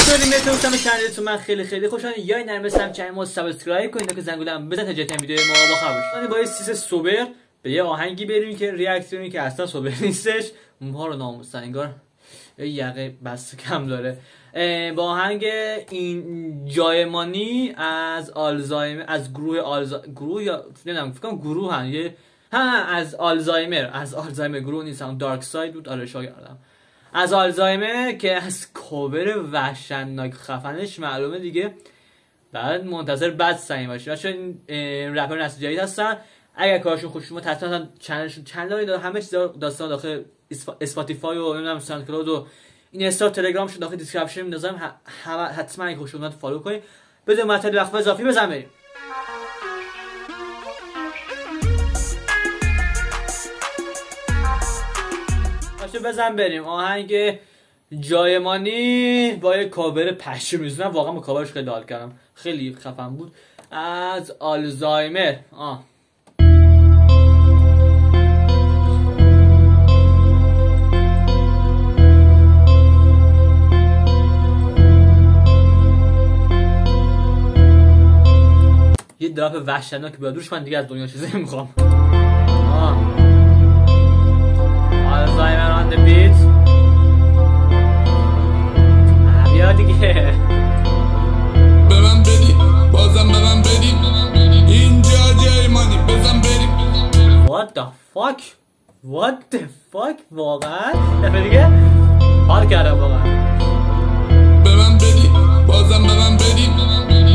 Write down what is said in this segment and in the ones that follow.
چطوری متوسم چنلتون من خیلی خیلی خوشحالم. یا این نرمستم چنل ما سابسکرایب کنید که زنگولم بزن تا جدیدترین ویدیو ما با با سیس سوبر به یه آهنگی بریم که ریاکسیونی که اصلا سوبر نیستش. ما رو ناموسن انگار یه یقه بس کم داره. با آهنگ این جایمانی از آلزایمر از گروه آلزا گروه یا نمی‌دونم فکر کنم گروه هن. یه ها از آلزایمر از آلزایمر گروه نیستم دارک ساید بود. آره شاگردم از آلزایمر که از کوبر وحشتناک خفنش معلومه دیگه. بعد منتظر بعد سعی باشی. چون این رپر نسل جدید هستن. اگر کارشون خوش اومد حتما channel شون channel داره همه چیز داستان داخل Spotify و نمی‌دونم SoundCloud و این استار تلگرامشون داخل description می‌ذارم حتما اگه خوش اومد follow کنید. بدون مطلب وقت اضافی بزن بریم. بزن بریم. آهنگ جایمانی با یه کاور پشه می‌زنم واقعا با کاورش خیلی دال کردم. خیلی خفن بود. از آلزایمر. آه. یه دراپ وحشتناک بیاد روش من دیگه از دنیا چیزی نمی‌خوام. Alzheimer What the fuck? واقعا؟ دفعه دیگه حال کردم واقعا. به من بدی بازم به من بدی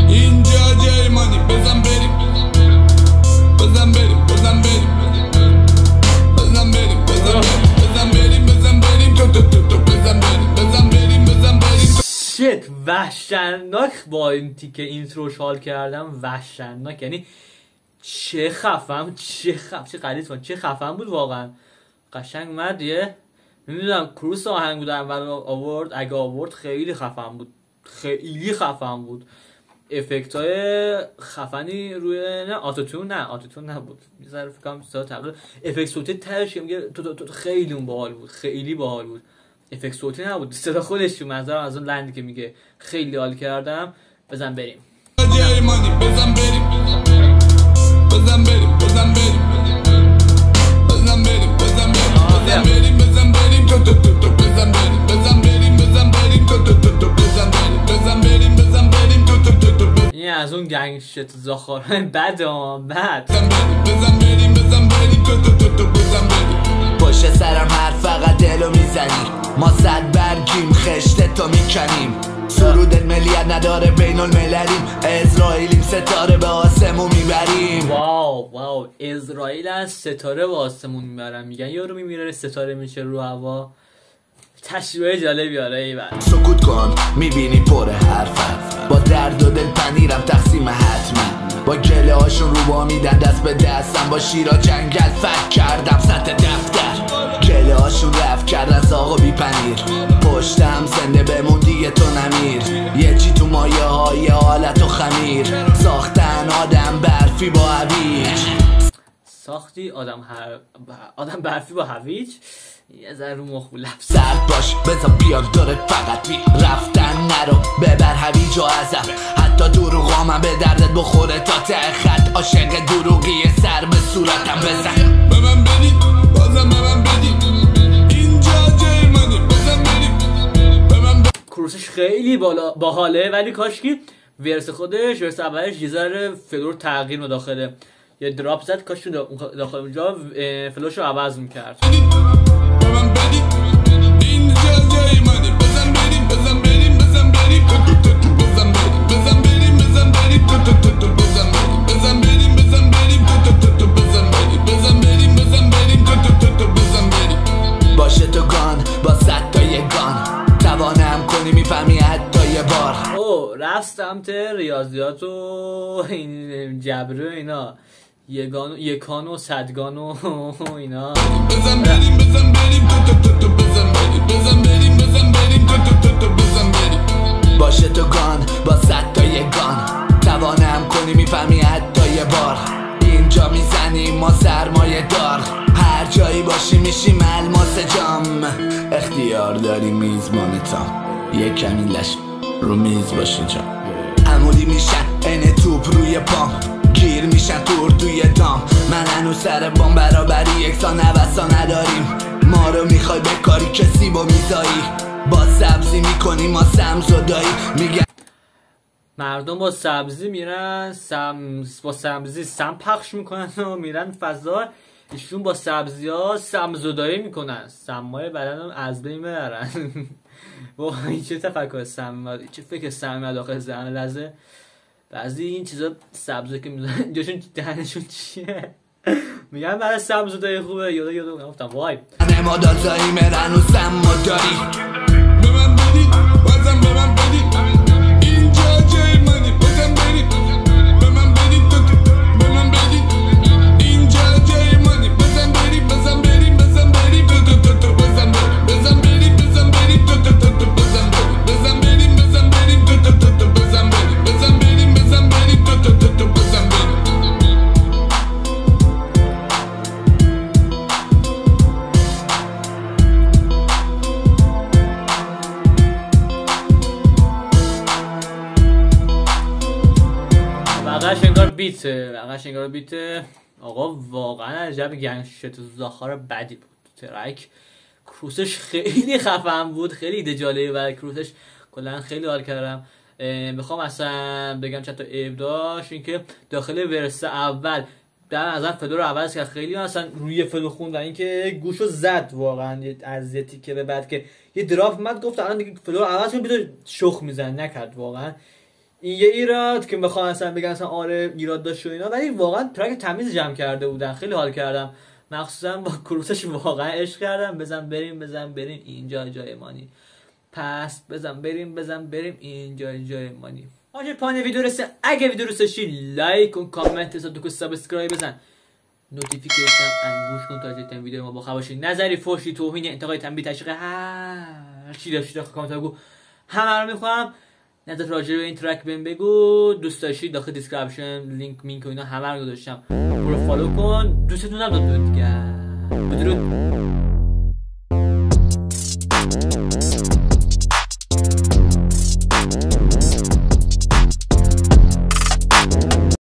اینجا جای بریم. بزن بریم بزن بریم. بزن بریم بزن بریم. بزن بریم بزن بریم. تو تو تو تو بزن بریم بزن بریم بزن بریم. شت وحشتناک با این تیکه اینتروش حال کردم. وحشتناک یعنی چه خفم چه خفم چه قلیز چه خفم بود واقعا. قشنگ اومد یه نمی‌دونم کروس آهنگ بود اول آورد اگه آورد خیلی خفن بود. خیلی خفن بود. افکت های خفنی روی نه آتوتون نه آتوتون نبود. می‌ذاره فکر کنم صدا تقریبا افکت صوتی ترش میگه تو, تو, تو خیلی اون باحال بود خیلی باحال بود. افکت صوتی نبود. صدا خودش تو از اون لندی که میگه خیلی حال کردم. بزن بریم. بزن بریم بد بد بزن بریم بزن بریم تو تو تو تو بزن بریم پشت سرم هر فقط دلو می‌زنی. ما صد برگیم خشت تو می‌کنیم. سرود ملیت نداره بین المللیم. اسرائیلیم ستاره به آسمون می‌بریم. واو واو. اسرائیل از ستاره به آسمون می‌برن. میگن یارو میمیره ستاره میشه رو هوا. تشریح جالبی آره ای بر. سکوت کن می‌بینی پر حرفم با درد و دل پنیرم تقسیم حتما. با گله هاشون رو با میدن دست به دستم. با شیرا جنگل فک کردم سطح دفتر. گله هاشون رفت کردن ساق بی پنیر. پشتم زنده بمون دیگه تو نمیر. یه چی تو مایه های حالت و خمیر. ساختن آدم برفی با هویج. ساختی آدم هر... آدم برفی با هویج؟ یه ذره رو مخ بود لفظ. سرد باش بزا بیام داره فقط. بی رفتن نرو ببر هویج و ازم. حتی دروغامم به دردت بخوره تا ته خط. عاشق دروغی سر به صورتم بزن. به من بدی بازم به من بدی. اینجا جای مانی بزن بریم. به من بدی کروسش خیلی بالا باحاله ولی کاشکی ورس خودش ورس اولش یه ذره فلور تغییر رو داخله یه دراپ زد کاش تو داخل اونجا فلوش رو عوض می‌کرد. باشه تو گان با صد تا گان. توانم کنی می‌فهمی حتی یه بار. او رفت سمت ریاضیات و این جبره و اینا. یگان و یکان و صدگان و اینا. بزن بریم بزن بریم. تو تو تو تو بزن بریم. بزن بریم بزن بریم. تو تو تو تو بزن بریم. باشه تو گان با صد تا یه گان. توانم کنی می‌فهمی حتی یه بار. اینجا می‌زنیم ما سرمایه دار. هر جایی باشی میشیم الماس جام. اختیار داری میزبان تام یه کمی لش رو میز باشین جا. عمولی میشن این توپ روی پام گیر میشن تور توی دام. من هنو سر بام برابری یکسان نوسا نداریم. ما رو می‌خوای بکاری کسی با میزایی. با سبزی می‌کنی ما سمزدایی میگن مردم با سبزی میرن سم با سبزی سم پخش می‌کنن و میرن فضا. ایشون با سبزی ها سمزدایی می‌کنن. سمای بدن رو از بین می‌برن. واقعا چه تفکر سم چه فکر سم داخل ذهن لحظه. بعضی این چیزا سبزی که می‌زنن جاشون دهنشون چیه؟ میگن برای سمزدایی خوبه یادا یادا گفتم وای. ما و سم داری بقیش انگار بیته آقا واقعا عجب گنگ شت زاخار بدی بود. ترک کروسش خیلی خفن بود خیلی ایده جالبی برای کروسش. کلا خیلی حال کردم. اه، بخوام اصلا بگم چند تا عیب اینکه داخل ورس اول در فلو رو عوض کرد. خیلی اصلا روی فلو خوند و اینکه گوشو زد واقعا. یه که به بعد که یه دراپ اومد گفت الان دیگه فلو رو عوض کن بیدو شخ میزن نکرد واقعا. این یه ایراد که بخوام اصلا بگن اصلا آره ایراد داشت و اینا. ولی واقعا ترک تمیز جمع کرده بودن. خیلی حال کردم. مخصوصا با کروسش واقعا عشق کردم. بزن بریم بزن بریم اینجا جای مانی. پس بزن بریم بزن بریم اینجا جای مانی. آجه پایین ویدیو رسه. اگه ویدیو داشتی لایک کن کامنت حساب کن سابسکرایب بزن. نوتیفیکیشن انگوش کن تا جدیدترین ویدیو ما با خبر باشی نظری فوشی توهین انتقاد تنبیه تشویق هر چی داشتی کامنت بگو همه رو می‌خوام نظرت راجع به این track بهم بگو. دوست داشتی داخل description link مینک و اینا همه رو گذاشتم. برو follow کن. دوستتون هم داد دیگه بدرود